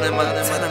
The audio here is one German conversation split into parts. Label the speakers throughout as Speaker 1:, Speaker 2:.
Speaker 1: de manzana,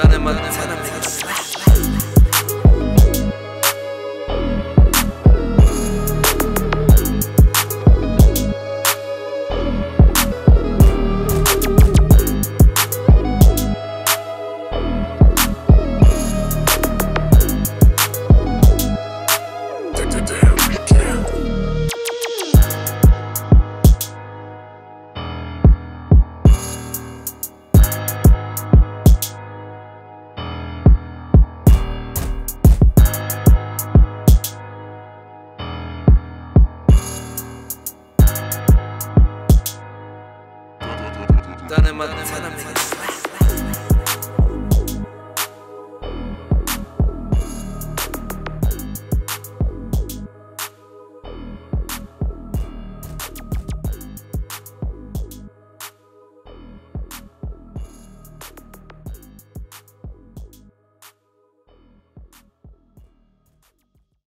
Speaker 2: Tá na matéria Dann immer, dann immer,